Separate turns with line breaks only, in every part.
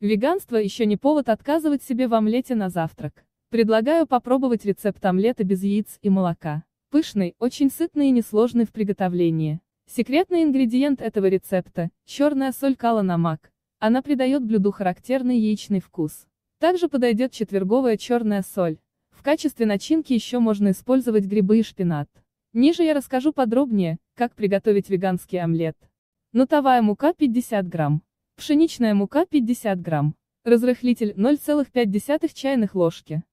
Веганство еще не повод отказывать себе в омлете на завтрак. Предлагаю попробовать рецепт омлета без яиц и молока. Пышный, очень сытный и несложный в приготовлении. Секретный ингредиент этого рецепта – черная соль кала-намак. Она придает блюду характерный яичный вкус. Также подойдет четверговая черная соль. В качестве начинки еще можно использовать грибы и шпинат. Ниже я расскажу подробнее, как приготовить веганский омлет. Нутовая мука 50 грамм. Пшеничная мука 50 грамм. Разрыхлитель 0,5 чайных ложки.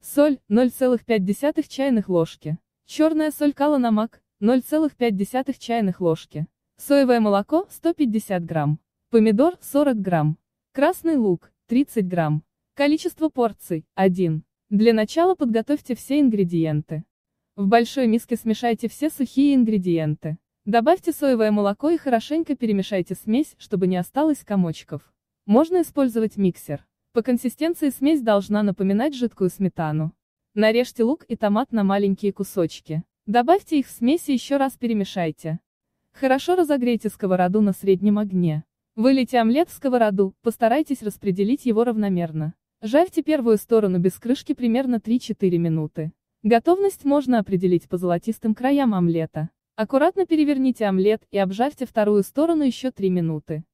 Соль 0,5 чайных ложки. Черная соль кала-намак 0,5 чайных ложки. Соевое молоко 150 грамм. Помидор 40 грамм. Красный лук 30 грамм. Количество порций – 1. Для начала подготовьте все ингредиенты. В большой миске смешайте все сухие ингредиенты. Добавьте соевое молоко и хорошенько перемешайте смесь, чтобы не осталось комочков. Можно использовать миксер. По консистенции смесь должна напоминать жидкую сметану. Нарежьте лук и томат на маленькие кусочки. Добавьте их в смесь и еще раз перемешайте. Хорошо разогрейте сковороду на среднем огне. Вылейте омлет в сковороду, постарайтесь распределить его равномерно. Жарьте первую сторону без крышки примерно 3-4 минуты. Готовность можно определить по золотистым краям омлета. Аккуратно переверните омлет и обжарьте вторую сторону еще 3 минуты.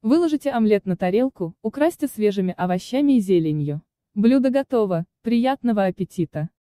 Выложите омлет на тарелку, украсьте свежими овощами и зеленью. Блюдо готово, приятного аппетита!